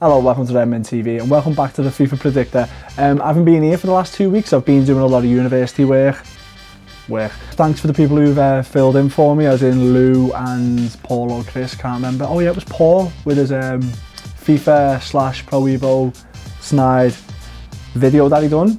Hello, welcome to Redmen TV and welcome back to the FIFA Predictor. Um, I haven't been here for the last two weeks, I've been doing a lot of university work. Work. Thanks for the people who've uh, filled in for me, as in Lou and Paul or Chris, can't remember. Oh yeah, it was Paul with his um, FIFA slash Pro Evo snide video that he done.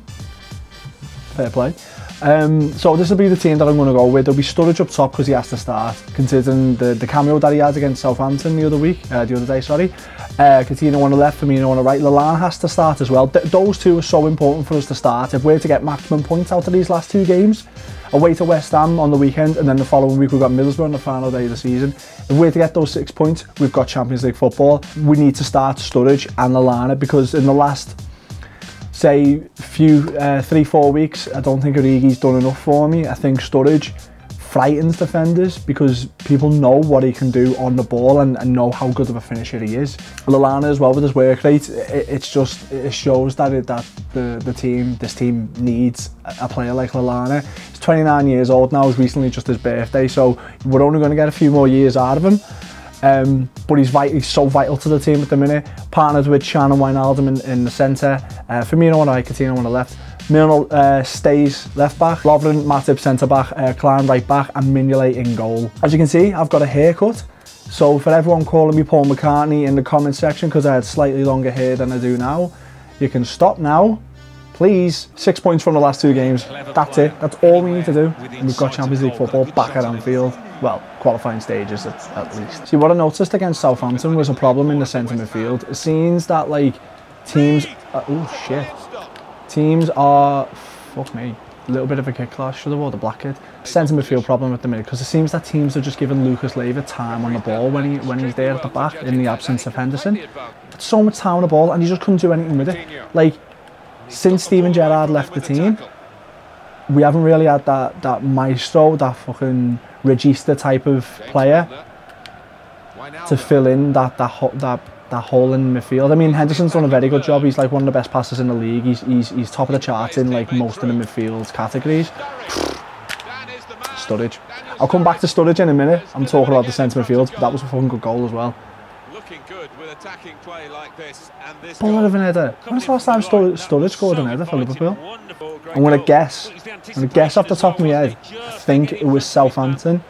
Fair play. Um, so this will be the team that I'm going to go with. There'll be Sturridge up top because he has to start, considering the, the cameo that he had against Southampton the other week, uh, the other day, sorry. Uh, Coutinho on the left, Firmino on the right. Lallana has to start as well. Th those two are so important for us to start. If we're to get maximum points out of these last two games, away to West Ham on the weekend, and then the following week we've got Middlesbrough on the final day of the season. If we're to get those six points, we've got Champions League football. We need to start Sturridge and Lallana because in the last say few uh, three four weeks I don't think Origi's done enough for me. I think Sturridge frightens defenders because people know what he can do on the ball and, and know how good of a finisher he is. Lallana as well with his work rate it, it's just it shows that it, that the the team this team needs a player like Lallana. He's 29 years old now it's recently just his birthday so we're only going to get a few more years out of him um, but he's, vital, he's so vital to the team at the minute. Partnered with Can and Wijnaldum in, in the centre. Uh, Firmino on the right, Coutinho on the left. Milner uh, stays left back, Lovren, Matip centre back, uh, Clyne right back, and Mignolet in goal. As you can see, I've got a haircut. So for everyone calling me Paul McCartney in the comment section because I had slightly longer hair than I do now, you can stop now please. Six points from the last two games. That's it. That's all we need to do. And we've got Champions League football back at Anfield. Well, qualifying stages at, at least. See, what I noticed against Southampton was a problem in the centre midfield. It seems that, like, teams... Uh, oh, shit. Teams are... Fuck me. A little bit of a kick clash. Should have wore the black. Centre midfield problem at the minute because it seems that teams are just giving Lucas Leiva time on the ball when he when he's there at the back in the absence of Henderson. So much time on the ball and he just couldn't do anything with it. Like, since Steven Gerrard left the team, we haven't really had that, that maestro, that fucking regista type of player to fill in that that that that hole in midfield. I mean, Henderson's done a very good job. He's like one of the best passers in the league. He's he's, he's top of the charts in like most of the midfield categories. Sturridge. I'll come back to Sturridge in a minute. I'm talking about the centre midfield. That was a fucking good goal as well looking good with attacking play like this. And this Baller of an header. When's the last time Sturridge scored an header for Liverpool? I'm to guess. I'm to guess off the top of my head. I think it was Southampton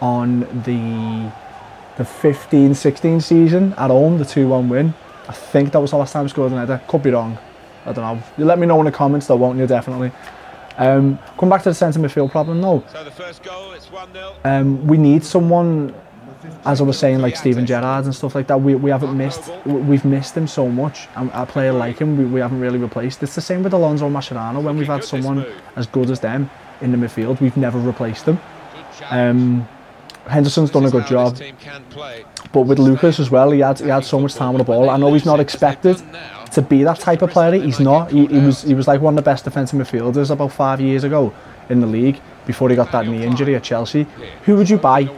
on the the 15-16 season at home, the 2-1 win. I think that was the last time he scored an header. Could be wrong. I don't know. You let me know in the comments though, won't you? Definitely. Um, come back to the centre midfield problem. No. So the first goal, it's 1-0. Um, we need someone as I was saying, like Steven Gerrard and stuff like that, we, we haven't missed, we've missed him so much. And a player like him, we, we haven't really replaced. It's the same with Alonso Mascherano. When we've had someone as good as them in the midfield, we've never replaced them. Um, Henderson's done a good job. But with Lucas as well, he had, he had so much time on the ball. I know he's not expected to be that type of player. He's not. He, he was he was like one of the best defensive midfielders about five years ago in the league before he got that knee injury at Chelsea. Who would you buy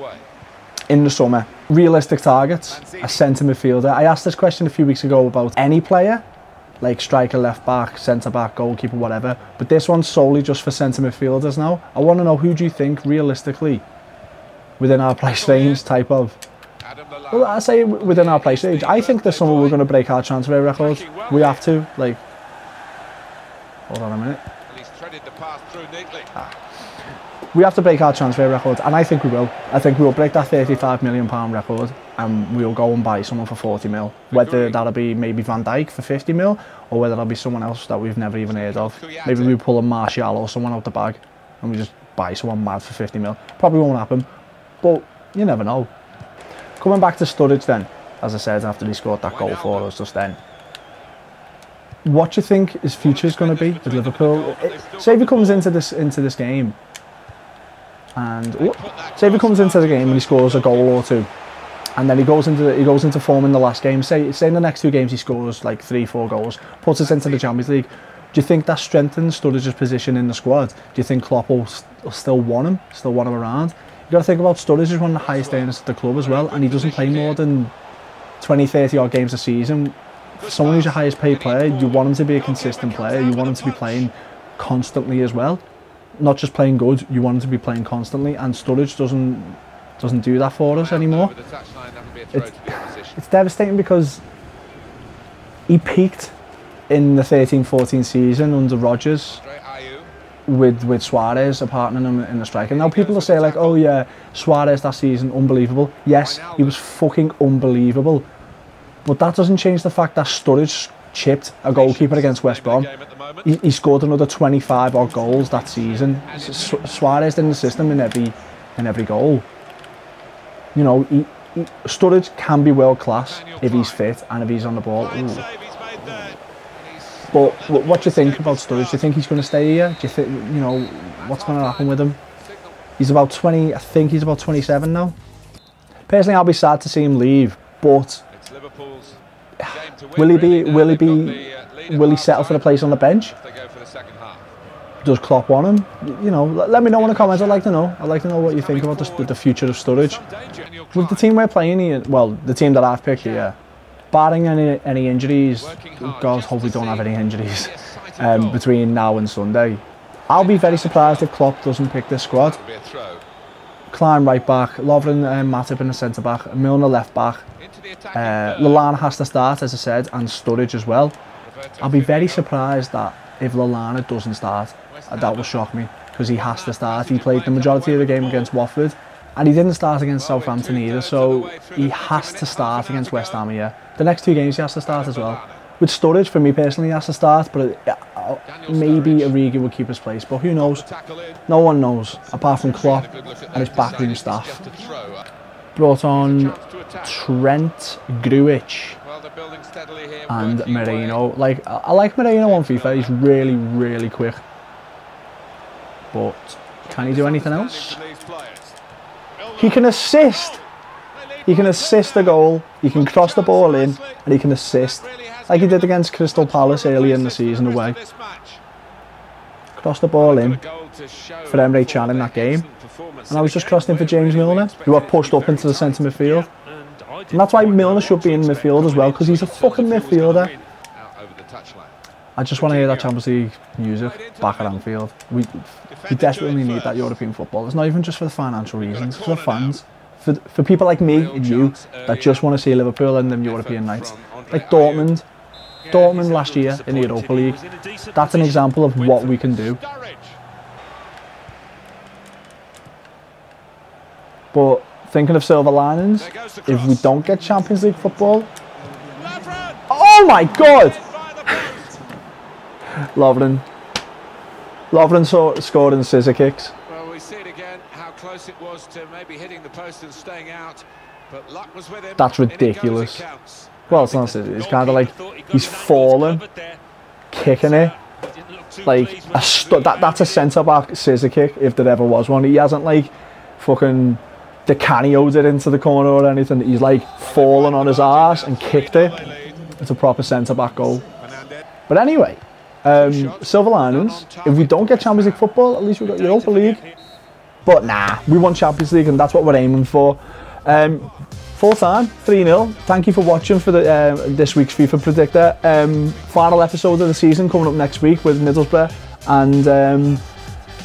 in the summer. Realistic targets, a centre midfielder. I asked this question a few weeks ago about any player, like striker, left back, centre back, goalkeeper, whatever. But this one's solely just for centre midfielders now. I want to know who do you think realistically, within our price range, type of. Well, I say within our price range. I think this summer we're going to break our transfer records. We have to. Like, hold on a minute. We have to break our transfer record, and I think we will. I think we will break that 35 million pound record, and we'll go and buy someone for 40 mil. Whether that'll be maybe Van Dijk for 50 mil, or whether that'll be someone else that we've never even heard of. Maybe we pull a Martial or someone out the bag, and we just buy someone mad for 50 mil. Probably won't happen, but you never know. Coming back to Sturridge then, as I said after he scored that goal for us just then. What do you think his future is going to be with Liverpool? say if he comes into this into this game and oh, say if he comes into the game and he scores a goal or two and then he goes into he goes into form in the last game. Say say in the next two games he scores like three four goals puts us into the Champions League. Do you think that strengthens Sturridge's position in the squad? Do you think Klopp will, will still want him still want him around? You got to think about Sturridge is one of the highest earners at the club as well and he doesn't play more than 20 30 odd games a season someone who's your highest paid player, you want him to be a consistent player. You want him to be playing constantly as well. Not just playing good, you want him to be playing constantly. And Sturridge doesn't doesn't do that for us anymore. It's, it's devastating because he peaked in the 13-14 season under Rodgers with with Suarez a partner him in the strike. And now people will say like, oh yeah, Suarez that season, unbelievable. Yes, he was fucking unbelievable. But that doesn't change the fact that Sturridge chipped a goalkeeper against West Brom. He, he scored another 25 odd goals that season. Su Suarez in the system in every in every goal. You know, he, he, Sturridge can be world class if he's fit and if he's on the ball. Ooh. But what do you think about Sturridge? Do you think he's going to stay here? Do you think, you know, what's going to happen with him? He's about 20, I think he's about 27 now. Personally, I'll be sad to see him leave, but will he be, will he be, will he settle for the place on the bench? Does Klopp want him? You know, let me know in the comments. I'd like to know. I'd like to know what you think about the, the future of Sturridge. With the team we're playing here, well, the team that I've picked here, barring any any injuries, God, hopefully don't have any injuries um, between now and Sunday. I'll be very surprised if Klopp doesn't pick this squad. Clyne right back, Lovren and uh, Matip in the centre back, Milner left back. Uh, Lallana has to start, as I said, and Sturridge as well. I'll be very surprised that if Lallana doesn't start, uh, that will shock me because he has to start. He played the majority of the game against Watford and he didn't start against Southampton either, so he has to start against West Ham here. The next two games he has to start as well. With Sturridge, for me personally, he has to start, but uh, maybe Origi will keep his place, but who knows? No one knows, apart from Klopp and his backroom staff. Brought on Trent Grujic and Moreno. Like, I like Moreno on FIFA, he's really, really quick. But can he do anything else? He can assist. He can assist the goal. He can cross the ball in, and he can assist, like he did against Crystal Palace earlier in the season away. Cross the ball in for Emre Can in that game, and I was just crossing for James Milner, who I pushed up into the centre midfield. And that's why Milner should be in midfield as well, because he's a fucking midfielder. I just want to hear that Champions League music back at Anfield. We, we desperately need that European football. It's not even just for the financial reasons, it's for the fans. For, for people like me and you that just want to see Liverpool in them European nights. Like Dortmund. Dortmund last year in the Europa League. That's an example of what we can do. But thinking of silver linings, if we don't get Champions League football... Oh my god! Lovren. Lovren scored in scissor kicks. Well, we see it again, how close it was to maybe hitting the post and staying out, but luck was with him. That's ridiculous. It well, it's not it's kind of like he's fallen, kicking it. Like, a that, that's a centre-back scissor kick, if there ever was one. He hasn't, like, fucking Di Canio'd it into the corner or anything. He's, like, fallen on his ass and kicked it. It's a proper centre-back goal. But anyway, um, silver linings. If we don't get Champions League football, at least we've got Europa League. But nah, we want Champions League and that's what we're aiming for. Um, full time, 3-0. Thank you for watching for the, uh, this week's FIFA Predictor. Um, final episode of the season coming up next week with Middlesbrough. And um,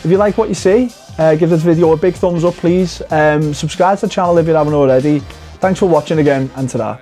if you like what you see, uh, give this video a big thumbs up please. Um, subscribe to the channel if you haven't already. Thanks for watching again and ta -da.